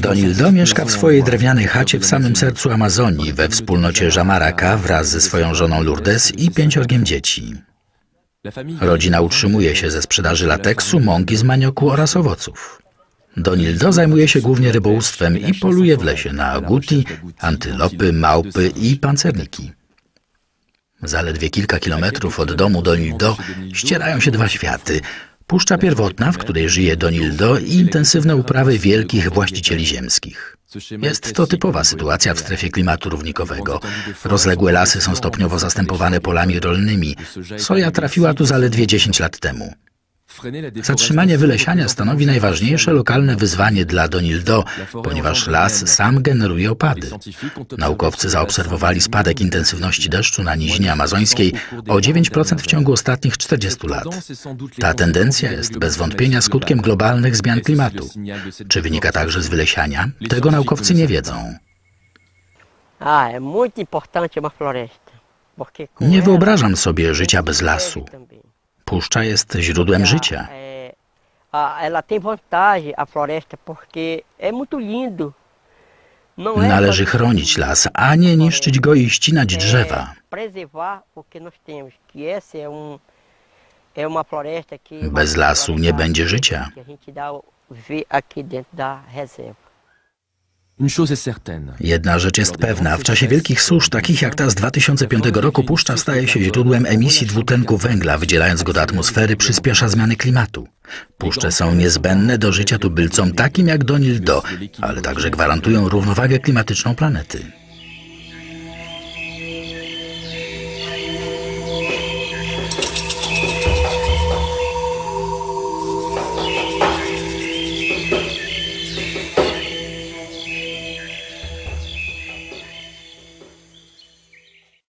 Donildo mieszka w swojej drewnianej chacie w samym sercu Amazonii, we wspólnocie Jamaraka wraz ze swoją żoną Lourdes i pięciorgiem dzieci. Rodzina utrzymuje się ze sprzedaży lateksu, mąki z manioku oraz owoców. Donildo zajmuje się głównie rybołówstwem i poluje w lesie na aguti, antylopy, małpy i pancerniki. Zaledwie kilka kilometrów od domu Donildo ścierają się dwa światy. Puszcza pierwotna, w której żyje Donildo i intensywne uprawy wielkich właścicieli ziemskich. Jest to typowa sytuacja w strefie klimatu równikowego. Rozległe lasy są stopniowo zastępowane polami rolnymi. Soja trafiła tu zaledwie 10 lat temu. Zatrzymanie wylesiania stanowi najważniejsze lokalne wyzwanie dla Donildo, ponieważ las sam generuje opady. Naukowcy zaobserwowali spadek intensywności deszczu na nizinie amazońskiej o 9% w ciągu ostatnich 40 lat. Ta tendencja jest bez wątpienia skutkiem globalnych zmian klimatu. Czy wynika także z wylesiania? Tego naukowcy nie wiedzą. Ah, Nie wyobrażam sobie życia bez lasu. Puszcza jest źródłem życia. É, a- ela tem vantagem, a floresta, porque é muito lindo. Não é Należy chronić las, a nie niszczyć go i ścinać drzewa. um Bez lasu nie będzie życia. que a gente dá vê aqui dentro da reserva. Jedna rzecz jest pewna, w czasie wielkich susz, takich jak ta z 2005 roku, puszcza staje się źródłem emisji dwutlenku węgla, wydzielając go do atmosfery przyspiesza zmiany klimatu. Puszcze są niezbędne do życia tubylcom takim jak Donildo, ale także gwarantują równowagę klimatyczną planety.